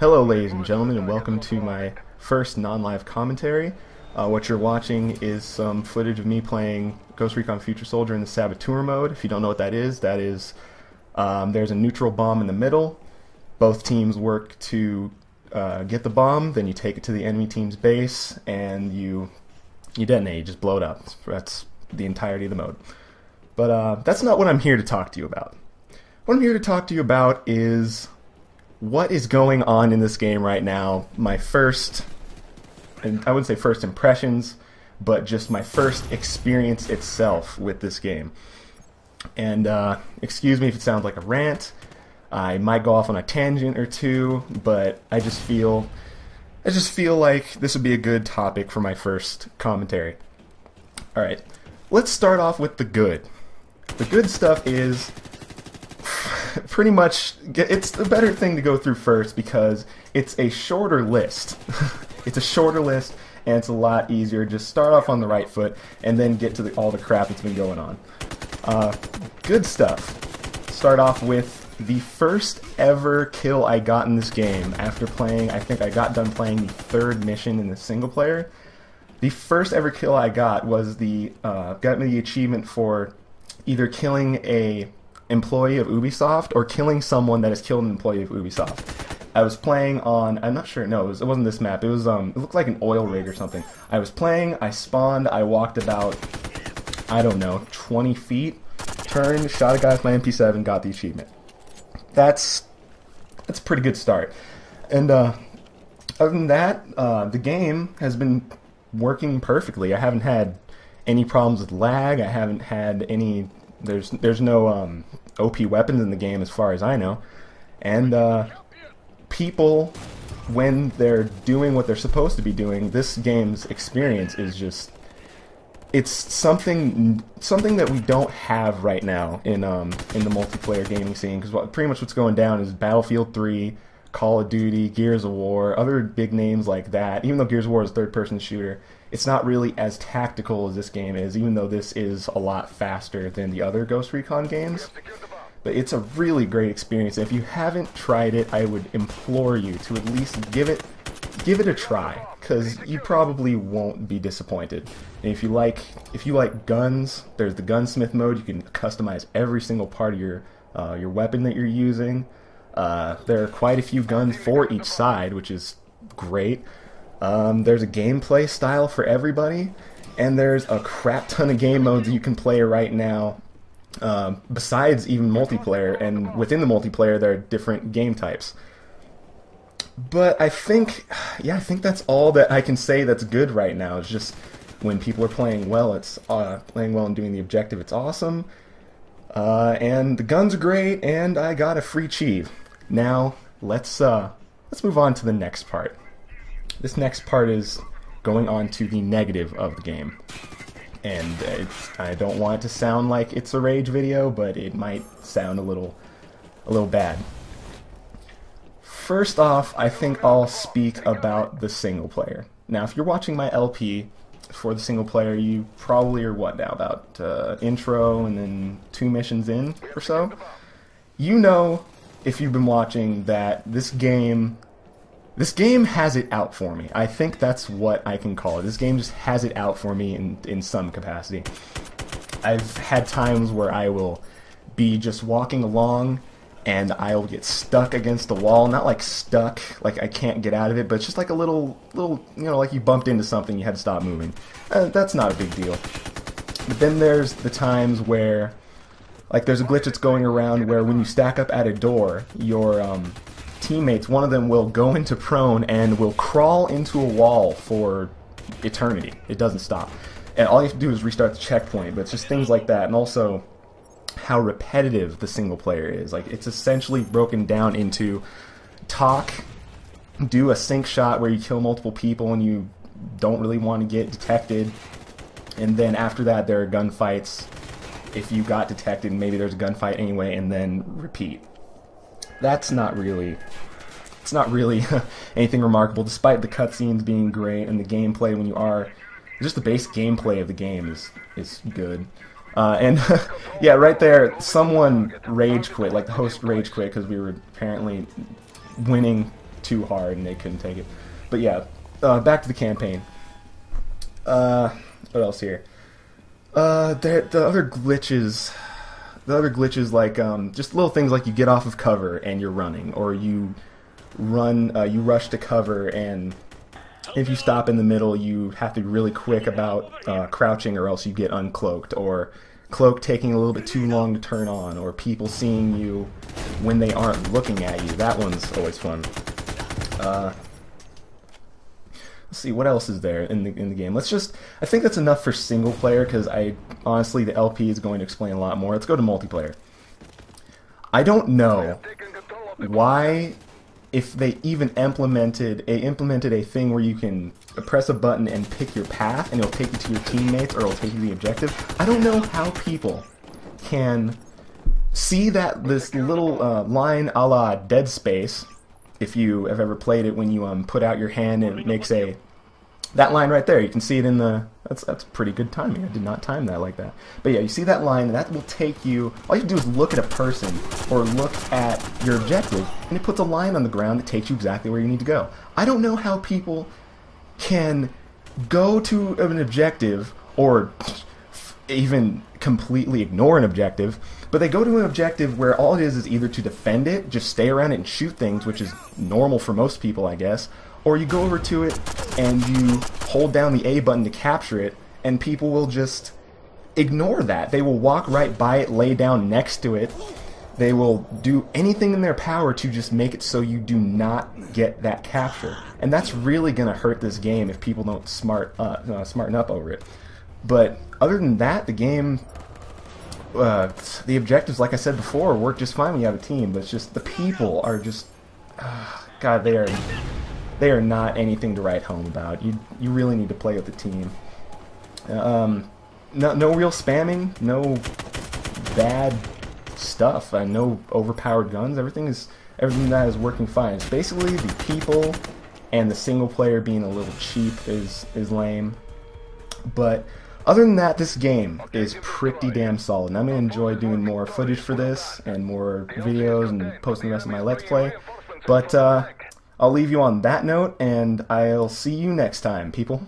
Hello, ladies and gentlemen, and welcome to my first non-live commentary. Uh, what you're watching is some footage of me playing Ghost Recon Future Soldier in the Saboteur mode. If you don't know what that is, that is um, there's a neutral bomb in the middle. Both teams work to uh, get the bomb, then you take it to the enemy team's base, and you you detonate, you just blow it up. That's the entirety of the mode. But uh, that's not what I'm here to talk to you about. What I'm here to talk to you about is what is going on in this game right now. My first, and I wouldn't say first impressions, but just my first experience itself with this game. And uh, excuse me if it sounds like a rant. I might go off on a tangent or two, but I just feel, I just feel like this would be a good topic for my first commentary. All right, let's start off with the good. The good stuff is pretty much it's the better thing to go through first because it's a shorter list. it's a shorter list and it's a lot easier. Just start off on the right foot and then get to the, all the crap that's been going on. Uh, good stuff. Start off with the first ever kill I got in this game after playing. I think I got done playing the third mission in the single player. The first ever kill I got was the uh, got me the achievement for either killing a employee of Ubisoft or killing someone that has killed an employee of Ubisoft. I was playing on I'm not sure no it, was, wasn't this map it was um it looked like an oil rig or something. I was playing I spawned I walked about I don't know 20 feet turned shot a guy with my MP7 got the achievement. That's that's a pretty good start. And uh, other than that, uh, the game has been working perfectly. I haven't had any problems with lag. I haven't had any. There's there's no um, OP weapons in the game as far as I know, and uh, people when they're doing what they're supposed to be doing, this game's experience is just it's something something that we don't have right now in um, in the multiplayer gaming scene because pretty much what's going down is Battlefield 3, Call of Duty, Gears of War, other big names like that. Even though Gears of War is a third-person shooter, it's not really as tactical as this game is, even though this is a lot faster than the other Ghost Recon games. But it's a really great experience. If you haven't tried it, I would implore you to at least give it give it a try because you probably won't be disappointed. And if you like if you like guns, there's the gunsmith mode. You can customize every single part of your uh, your weapon that you're using. Uh, there are quite a few guns for each side, which is great. Um, there's a gameplay style for everybody, and there's a crap ton of game modes you can play right now. Uh, besides even multiplayer, and within the multiplayer, there are different game types. But I think, yeah, I think that's all that I can say that's good right now. It's just when people are playing well, it's uh, playing well and doing the objective. It's awesome, uh, and the guns are great, and I got a free cheeve. Now let's uh, let's move on to the next part. This next part is going on to the negative of the game. And I don't want it to sound like it's a rage video, but it might sound a little a little bad. First off, I think I'll speak about the single player. Now, if you're watching my LP for the single player, you probably are what now about uh, intro and then two missions in or so. You know, if you've been watching, that this game this game has it out for me. I think that's what I can call it. This game just has it out for me in, in some capacity. I've had times where I will be just walking along and I'll get stuck against the wall. Not like stuck, like I can't get out of it, but just like a little, little, you know, like you bumped into something, you had to stop moving. Uh, that's not a big deal. But then there's the times where, like, there's a glitch that's going around where when you stack up at a door, your um, teammates, one of them will go into prone and will crawl into a wall for eternity. It doesn't stop. And all you have to do is restart the checkpoint, but it's just things like that. And also how repetitive the single player is. Like, it's essentially broken down into talk, do a sync shot where you kill multiple people and you don't really want to get detected. And then after that, there are gunfights. If you got detected, maybe there's a gunfight anyway, and then repeat that's not really it's not really anything remarkable, despite the cutscenes being great and the gameplay when you are just the base gameplay of the game is is good. Uh, and yeah, right there, someone rage quit, like the host rage quit because we were apparently winning too hard and they couldn't take it. But yeah, uh, back to the campaign. Uh, what else here? Uh, the, the other glitches, the other glitches like um, just little things like you get off of cover and you're running, or you run, uh, you rush to cover and if you stop in the middle, you have to be really quick about uh, crouching, or else you get uncloaked, or cloak taking a little bit too long to turn on, or people seeing you when they aren't looking at you. That one's always fun. Uh, let's see what else is there in the in the game. Let's just I think that's enough for single player because I honestly the LP is going to explain a lot more. Let's go to multiplayer. I don't know why if they even implemented a implemented a thing where you can press a button and pick your path and it'll take you to your teammates or it'll take you to the objective. I don't know how people can see that this little uh, line a la Dead Space, if you have ever played it, when you um, put out your hand and it makes a that line right there. You can see it in the. That's that's pretty good timing. I did not time that like that. But yeah, you see that line. That will take you. All you have to do is look at a person or look at your objective, and it puts a line on the ground that takes you exactly where you need to go. I don't know how people can go to an objective or even completely ignore an objective, but they go to an objective where all it is is either to defend it, just stay around it and shoot things, which is normal for most people, I guess, or you go over to it and you hold down the A button to capture it, and people will just ignore that. They will walk right by it, lay down next to it. They will do anything in their power to just make it so you do not get that capture. And that's really going to hurt this game if people don't smart uh, uh, smarten up over it. But other than that, the game, uh, the objectives, like I said before, work just fine when you have a team. But it's just the people are just, uh, God, they are they are not anything to write home about. You you really need to play with the team. Um, no no real spamming, no bad stuff, uh, no overpowered guns. Everything is everything that is working fine. It's basically the people and the single player being a little cheap is is lame. But other than that, this game is pretty damn solid. And I'm going to enjoy doing more footage for this and more videos and posting the rest of my Let's Play. But uh, I'll leave you on that note, and I'll see you next time, people.